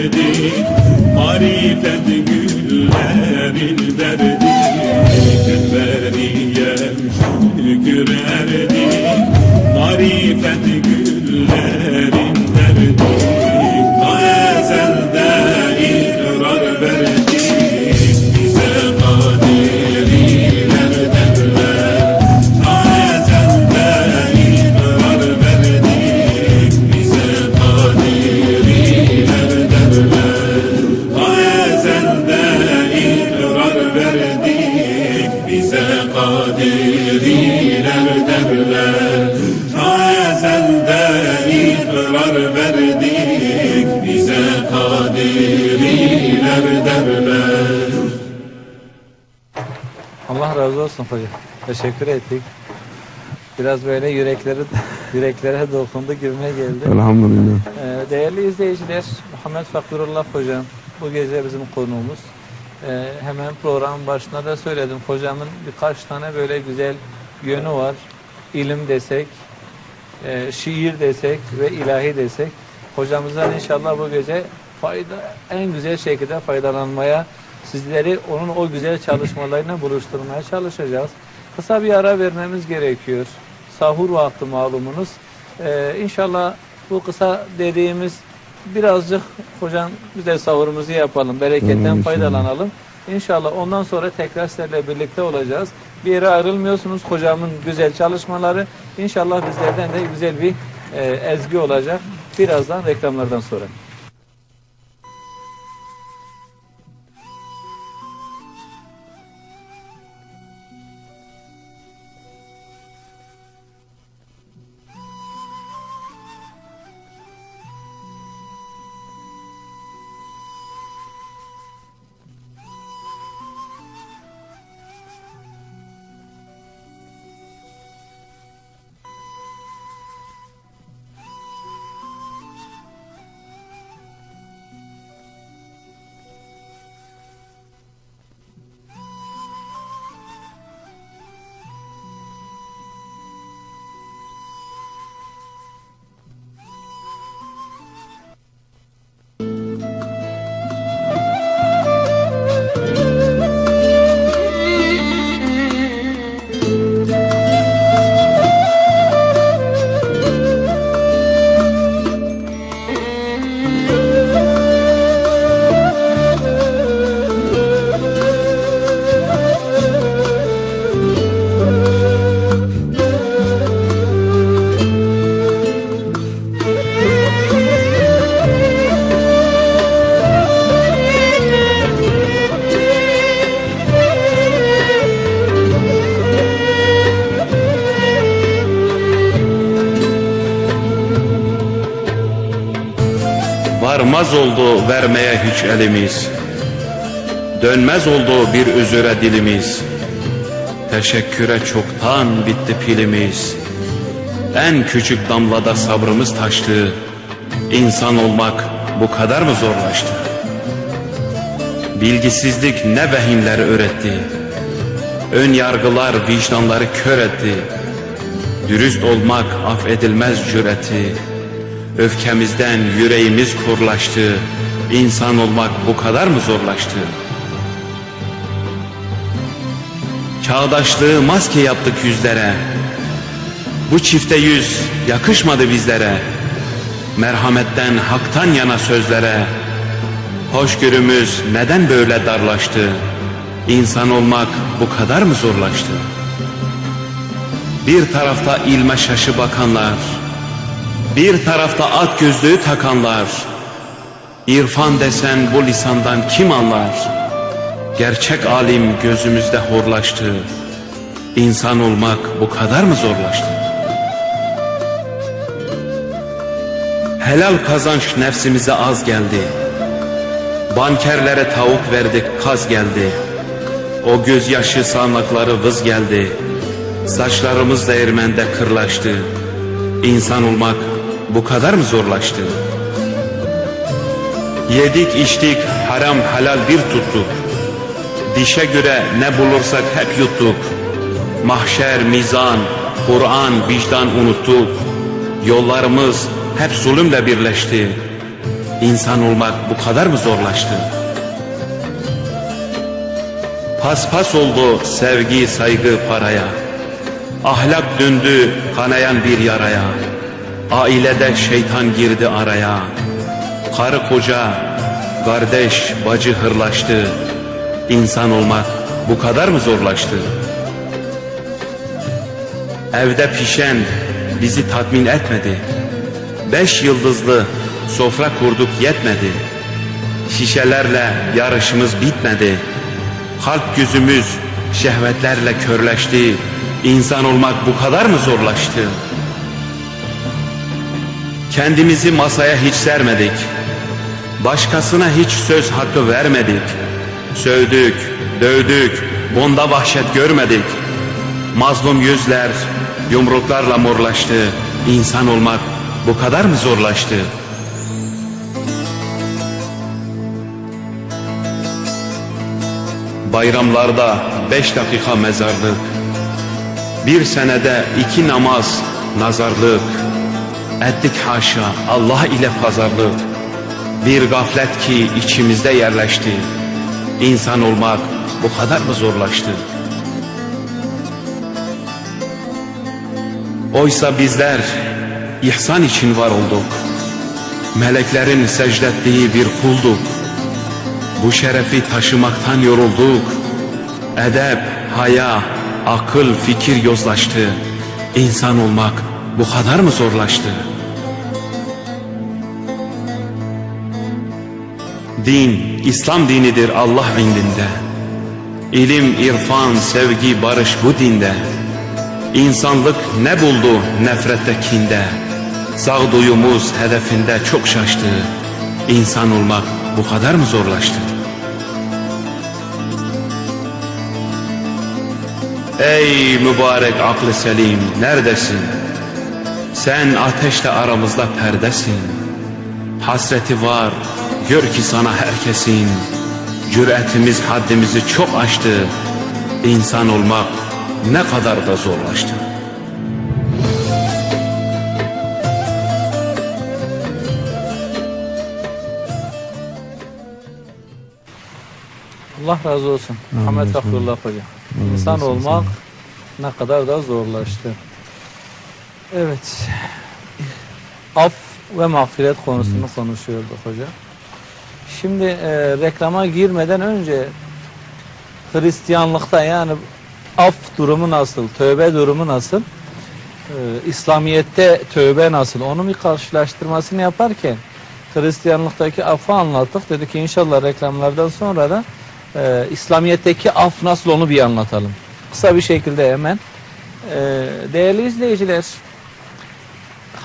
derdi Marifet güllerin derdi Şükür veriyem şükür erdi Marifet güller Razı olsun hocam. Teşekkür ettik. Biraz böyle yürekleri yüreklere dokundu gibime geldi. Elhamdülillah. Ee, Değerli izleyiciler, Muhammed Fakirullah hocam bu gece bizim konuğumuz. Ee, hemen programın başında da söyledim. Hocamın birkaç tane böyle güzel yönü var. İlim desek, e, şiir desek ve ilahi desek. Hocamızdan inşallah bu gece fayda en güzel şekilde faydalanmaya, sizleri onun o güzel çalışmalarına buluşturmaya çalışacağız. Kısa bir ara vermemiz gerekiyor. Sahur vakti malumunuz. Ee, inşallah bu kısa dediğimiz birazcık hocam güzel sahurumuzu yapalım. Bereketten faydalanalım. İnşallah ondan sonra tekrar sizlerle birlikte olacağız. Bir yere ayrılmıyorsunuz. Hocamın güzel çalışmaları. İnşallah bizlerden de güzel bir e, ezgi olacak. Birazdan reklamlardan sonra. Varmaz oldu vermeye hiç elimiz. Dönmez oldu bir özüre dilimiz. Teşekküre çoktan bitti pilimiz. En küçük damlada sabrımız taştı. İnsan olmak bu kadar mı zorlaştı? Bilgisizlik ne vehimler öğretti. Ön yargılar vicdanları kör etti. Dürüst olmak affedilmez cüreti Öfkemizden yüreğimiz kurlaştı. İnsan olmak bu kadar mı zorlaştı? Çağdaşlığı maske yaptık yüzlere. Bu çifte yüz yakışmadı bizlere. Merhametten, haktan yana sözlere. Hoşgörümüz neden böyle darlaştı? İnsan olmak bu kadar mı zorlaştı? Bir tarafta ilme şaşı bakanlar, bir tarafta at gözlüğü takanlar, İrfan desen bu lisandan kim anlar? Gerçek alim gözümüzde horlaştı. İnsan olmak bu kadar mı zorlaştı? Helal kazanç nefsimize az geldi. Bankerlere tavuk verdik kaz geldi. O gözyaşı sağanakları vız geldi. Saçlarımız değirmende kırlaştı. İnsan olmak bu kadar mı zorlaştı? Yedik içtik haram halal bir tuttuk. Dişe göre ne bulursak hep yuttuk. Mahşer, mizan, Kur'an, vicdan unuttuk. Yollarımız hep zulümle birleşti. İnsan olmak bu kadar mı zorlaştı? Paspas oldu sevgi, saygı paraya. Ahlak döndü kanayan bir yaraya. Ailede şeytan girdi araya. Karı koca, kardeş, bacı hırlaştı. İnsan olmak bu kadar mı zorlaştı? Evde pişen bizi tatmin etmedi. Beş yıldızlı sofra kurduk yetmedi. Şişelerle yarışımız bitmedi. Kalp gözümüz şehvetlerle körleşti. İnsan olmak bu kadar mı zorlaştı? Kendimizi masaya hiç sermedik. Başkasına hiç söz hakkı vermedik. Sövdük, dövdük, bunda vahşet görmedik. Mazlum yüzler yumruklarla morlaştı. İnsan olmak bu kadar mı zorlaştı? Bayramlarda beş dakika mezarlık, bir senede iki namaz nazarlık, ettik haşa Allah ile pazarlık, bir gaflet ki içimizde yerleşti, İnsan olmak bu kadar mı zorlaştı? Oysa bizler ihsan için var olduk. Meleklerin secdettiği bir kulduk. Bu şerefi taşımaktan yorulduk. Edep, haya, akıl, fikir yozlaştı. İnsan olmak bu kadar mı zorlaştı? Din, İslam dinidir Allah indinde. İlim, irfan, sevgi, barış bu dinde. İnsanlık ne buldu nefrette kinde? Sağduyumuz hedefinde çok şaştı. İnsan olmak bu kadar mı zorlaştı? Ey mübarek aklı selim neredesin? Sen ateşle aramızda perdesin. Hasreti var gör ki sana herkesin. Cüretimiz haddimizi çok aştı. İnsan olmak ne kadar da zorlaştı. Allah razı olsun. Amin. Ahmet Fakrullah Hocam. Allah İnsan olmak ne kadar da zorlaştı. Evet. Af ve mağfiret konusunu konuşuyorduk hocam. Şimdi e, reklama girmeden önce Hristiyanlıkta yani af durumu nasıl, tövbe durumu nasıl, e, İslamiyet'te tövbe nasıl, onun bir karşılaştırmasını yaparken Hristiyanlıktaki affı anlattık. Dedik ki inşallah reklamlardan sonra da e, İslamiyet'teki af nasıl onu bir anlatalım. Kısa bir şekilde hemen. E, değerli izleyiciler,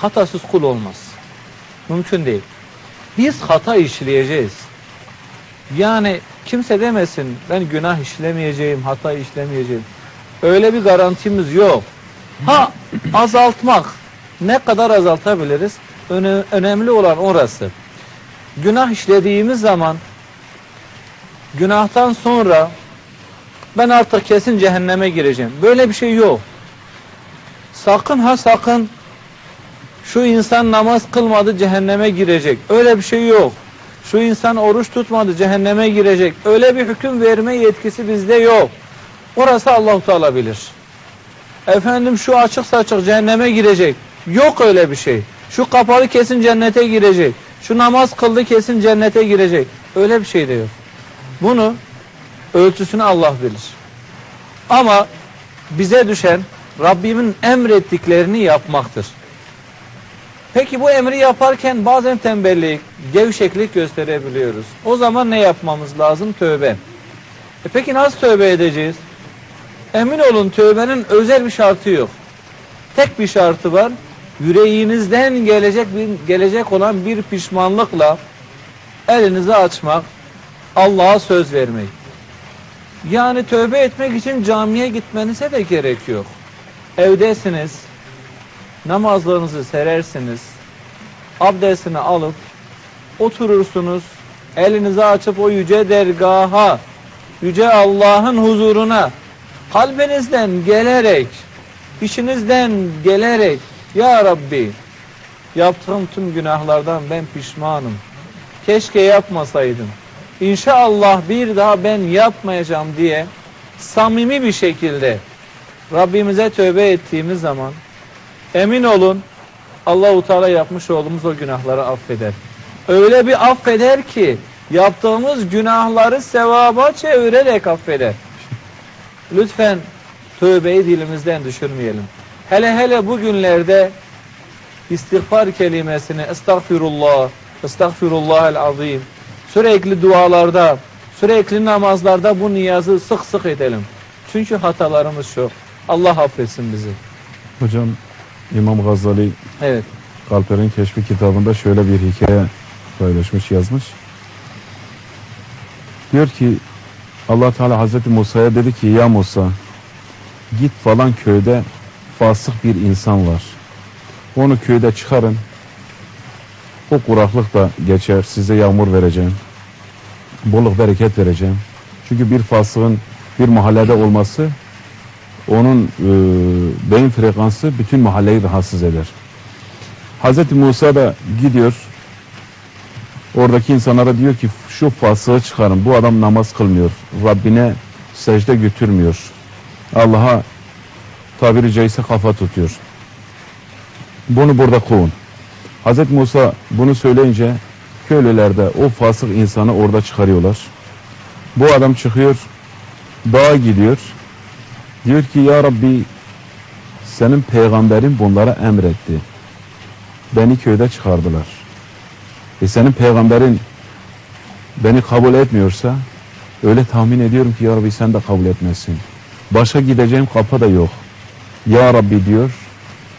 hatasız kul olmaz. Mümkün değil. Biz hata işleyeceğiz. Yani kimse demesin ben günah işlemeyeceğim, hata işlemeyeceğim. Öyle bir garantimiz yok. Ha azaltmak. Ne kadar azaltabiliriz? Öne- önemli olan orası. Günah işlediğimiz zaman günahtan sonra ben artık kesin cehenneme gireceğim. Böyle bir şey yok. Sakın ha sakın şu insan namaz kılmadı cehenneme girecek. Öyle bir şey yok. Şu insan oruç tutmadı cehenneme girecek. Öyle bir hüküm verme yetkisi bizde yok. Orası Allahu Teala bilir. Efendim şu açık saçık cehenneme girecek. Yok öyle bir şey. Şu kapalı kesin cennete girecek. Şu namaz kıldı kesin cennete girecek. Öyle bir şey de yok. Bunu ölçüsünü Allah bilir. Ama bize düşen Rabbimin emrettiklerini yapmaktır. Peki bu emri yaparken bazen tembellik, gevşeklik gösterebiliyoruz. O zaman ne yapmamız lazım? Tövbe. E peki nasıl tövbe edeceğiz? Emin olun tövbenin özel bir şartı yok. Tek bir şartı var. Yüreğinizden gelecek bir, gelecek olan bir pişmanlıkla elinizi açmak, Allah'a söz vermek. Yani tövbe etmek için camiye gitmenize de gerek yok. Evdesiniz, namazlarınızı serersiniz, abdestini alıp oturursunuz, elinizi açıp o yüce dergaha, yüce Allah'ın huzuruna kalbinizden gelerek, içinizden gelerek Ya Rabbi yaptığım tüm günahlardan ben pişmanım. Keşke yapmasaydım. İnşallah bir daha ben yapmayacağım diye samimi bir şekilde Rabbimize tövbe ettiğimiz zaman emin olun Allahu Teala yapmış olduğumuz o günahları affeder. Öyle bir affeder ki yaptığımız günahları sevaba çevirerek affeder. Lütfen tövbeyi dilimizden düşürmeyelim. Hele hele bu günlerde istiğfar kelimesini estağfirullah, estağfirullahel azim sürekli dualarda, sürekli namazlarda bu niyazı sık sık edelim. Çünkü hatalarımız çok. Allah affetsin bizi. Hocam İmam Gazali Evet. Kalper'in Keşfi kitabında şöyle bir hikaye paylaşmış yazmış. Diyor ki Allah Teala Hazreti Musa'ya dedi ki ya Musa git falan köyde fasık bir insan var. Onu köyde çıkarın. O kuraklık da geçer. Size yağmur vereceğim. Bolluk bereket vereceğim. Çünkü bir fasığın bir mahallede olması onun e, beyin frekansı bütün mahalleyi rahatsız eder. Hazreti Musa da gidiyor. Oradaki insanlara diyor ki şu fasığı çıkarın. Bu adam namaz kılmıyor. Rabbine secde götürmüyor. Allah'a tabiri caizse kafa tutuyor. Bunu burada kovun. Hazreti Musa bunu söyleyince köylüler de o fasık insanı orada çıkarıyorlar. Bu adam çıkıyor, dağa gidiyor. Diyor ki ya Rabbi senin peygamberin bunlara emretti. Beni köyde çıkardılar. E senin peygamberin beni kabul etmiyorsa öyle tahmin ediyorum ki ya Rabbi sen de kabul etmezsin. Başka gideceğim kapı da yok. Ya Rabbi diyor,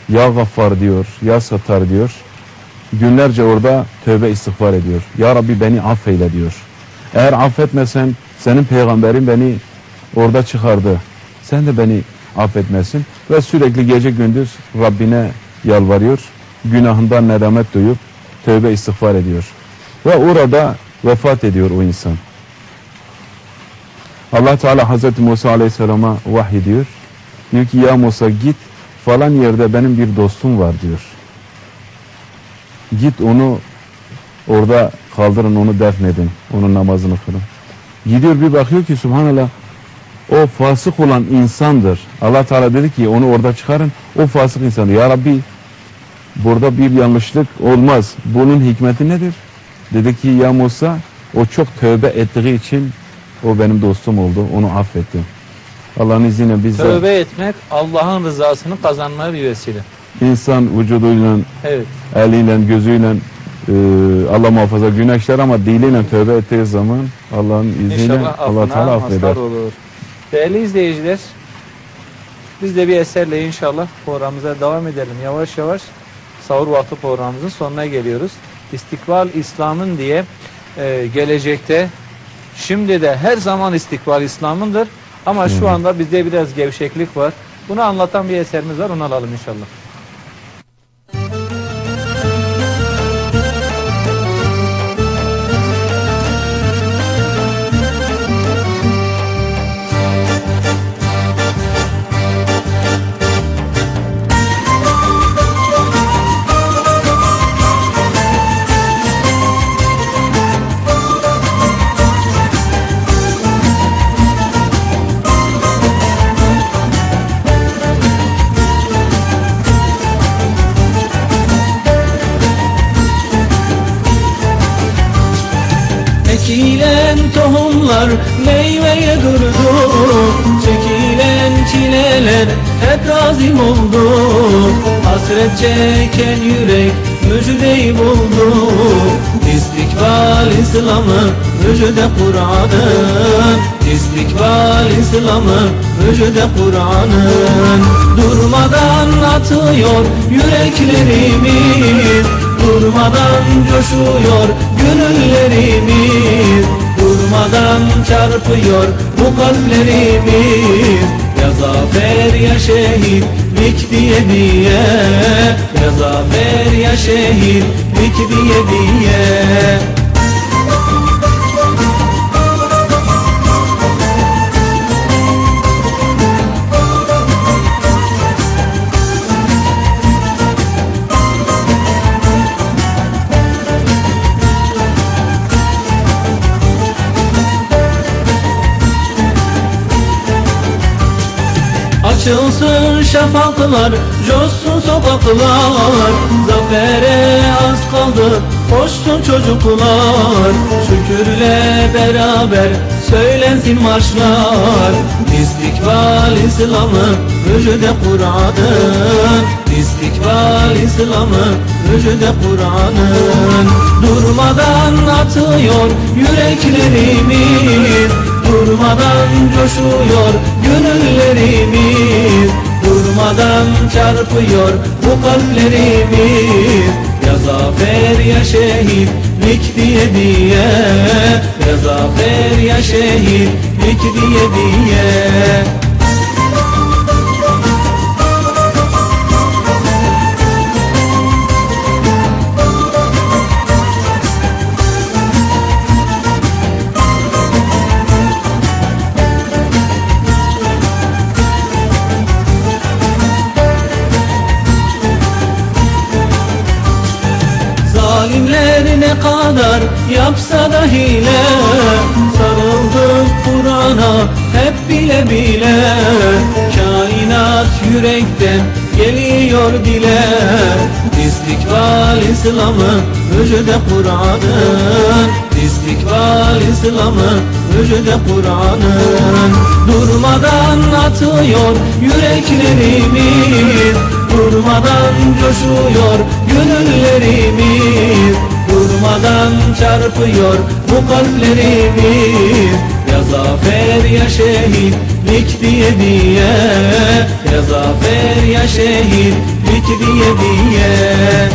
ya Gaffar diyor, ya Sattar diyor. Günlerce orada tövbe istiğfar ediyor. Ya Rabbi beni affeyle diyor. Eğer affetmesen senin peygamberin beni orada çıkardı. Sen de beni affetmesin. Ve sürekli gece gündüz Rabbine yalvarıyor. Günahından nedamet duyup tövbe istiğfar ediyor. Ve orada vefat ediyor o insan. Allah Teala Hazreti Musa Aleyhisselam'a vahiy diyor. Diyor ki ya Musa git falan yerde benim bir dostum var diyor. Git onu orada kaldırın onu defnedin. Onun namazını kılın. Gidiyor bir bakıyor ki subhanallah o fasık olan insandır. Allah Teala dedi ki onu orada çıkarın. O fasık insandır. Ya Rabbi burada bir yanlışlık olmaz. Bunun hikmeti nedir? Dedi ki ya Musa o çok tövbe ettiği için o benim dostum oldu. Onu affettim. Allah'ın izniyle biz de Tövbe etmek Allah'ın rızasını kazanmaya bir vesile. insan vücuduyla, Evet. eliyle, gözüyle e, Allah muhafaza güneşler ama diliyle tövbe ettiği zaman Allah'ın izniyle İnşallah Allah Teala affeder. olur. Değerli izleyiciler, biz de bir eserle inşallah programımıza devam edelim. Yavaş yavaş sahur vakti programımızın sonuna geliyoruz. İstikbal İslam'ın diye e, gelecekte şimdi de her zaman istikbal İslam'ındır. Ama şu anda bizde biraz gevşeklik var. Bunu anlatan bir eserimiz var. Onu alalım inşallah. İslam'ı müjde Kur'an'ın Durmadan atıyor yüreklerimiz. Durmadan coşuyor gönüllerimiz. Durmadan çarpıyor bu kalplerimiz. Ya zafer ya şehitlik diye diye. Ya zafer ya şehitlik diye diye Açılsın şafaklar, coşsun sokaklar. Zafere az kaldı, koşsun çocuklar. Şükürle beraber söylensin marşlar. İstikbal İslam'ı, müjde Kur'an'ın İstikbal İslam'ı, müjde Kur'an'ın Durmadan atıyor yüreklerimiz Durmadan coşuyor gönüllerimiz. Durmadan çarpıyor bu kalplerimiz. Ya zafer ya şehitlik diye diye. Ya zafer ya şehitlik diye diye hile Sarıldık Kur'an'a hep bile bile. Kainat yürekten geliyor dile İstikbal İslam'ı müjde Kur'an'ın İstikbal İslam'ı müjde Kur'an'ın Durmadan atıyor yüreklerimiz. Durmadan coşuyor gönüllerimiz Durmadan çarpıyor bu kalplerimiz Ya zafer ya şehitlik diye diye. Ya zafer ya şehitlik diye diye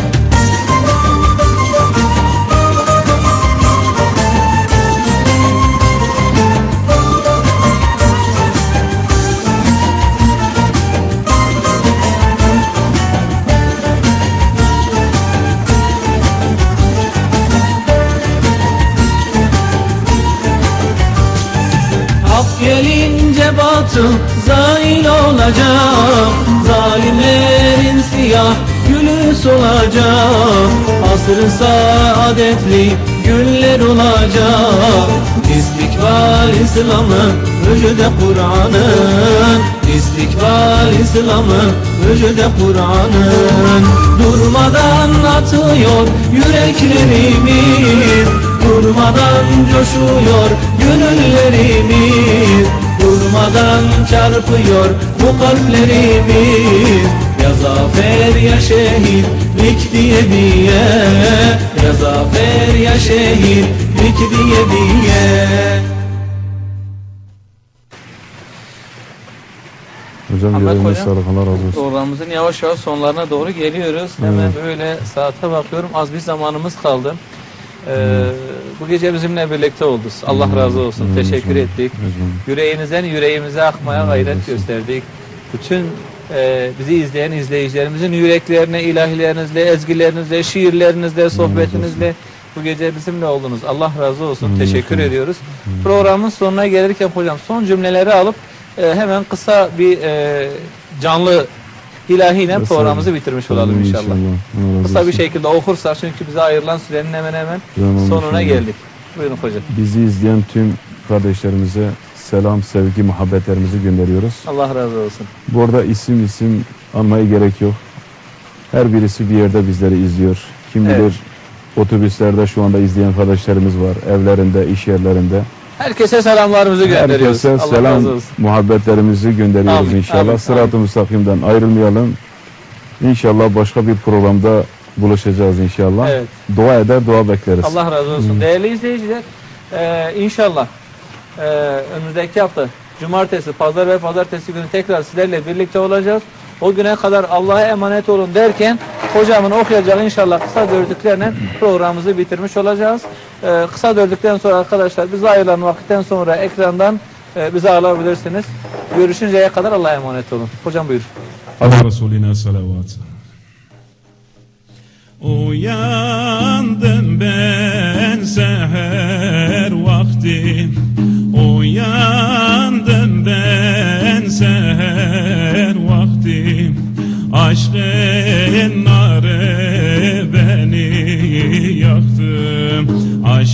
zail olacak Zalimlerin siyah gülü solacak Asr-ı saadetli günler olacak İstikbal İslam'ı müjde Kur'an'ın İstikbal İslam'ı müjde Kur'an'ın Durmadan atıyor yüreklerimiz. Durmadan coşuyor gönüllerimiz Durmadan çarpıyor bu kalplerimiz Ya zafer ya şehitlik diye diye Ya zafer ya şehitlik diye diye Hocam Ahmet yüreğine hocam. sağlık Allah razı olsun. Programımızın yavaş yavaş sonlarına doğru geliyoruz. Hemen böyle saate bakıyorum. Az bir zamanımız kaldı. Ee, bu gece bizimle birlikte oldunuz. Allah razı olsun. Hmm, Teşekkür hocam. ettik. Hocam. Yüreğinizden yüreğimize akmaya gayret gösterdik. Bütün e, bizi izleyen izleyicilerimizin yüreklerine, ilahilerinizle, ezgilerinizle, şiirlerinizle, sohbetinizle bu gece bizimle oldunuz. Allah razı olsun. Hmm, Teşekkür ediyoruz. Programın sonuna gelirken hocam son cümleleri alıp e, hemen kısa bir e, canlı ilahiyle Mesela- programımızı bitirmiş olalım inşallah. Allah razı Kısa bir şekilde okursak çünkü bize ayrılan sürenin hemen hemen Tamam, sonuna inşallah. geldik. Buyurun hocam. Bizi izleyen tüm kardeşlerimize selam, sevgi, muhabbetlerimizi gönderiyoruz. Allah razı olsun. Bu arada isim isim anmaya gerek yok. Her birisi bir yerde bizleri izliyor. Kim Evet. bilir otobüslerde şu anda izleyen kardeşlerimiz var. Evlerinde, iş yerlerinde. Herkese selamlarımızı gönderiyoruz. Herkese Allah selam, razı olsun. muhabbetlerimizi gönderiyoruz Amin, inşallah. amin, Sırat-ı müstakimden ayrılmayalım. İnşallah başka bir programda buluşacağız inşallah. Evet. Dua eder, dua bekleriz. Allah razı olsun. Değerli izleyiciler, e, inşallah e, önümüzdeki hafta cumartesi, pazar ve pazartesi günü tekrar sizlerle birlikte olacağız. O güne kadar Allah'a emanet olun derken hocamın okuyacağı inşallah kısa dördüklerle programımızı bitirmiş olacağız. E, kısa dördükten sonra arkadaşlar bize ayrılan vakitten sonra ekrandan e, bizi alabilirsiniz. Görüşünceye kadar Allah'a emanet olun. Hocam buyur. Allah Resulüne salavat. Uyandım ben seher vakti Uyandım ben seher vakti Aşkın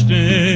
Aşkın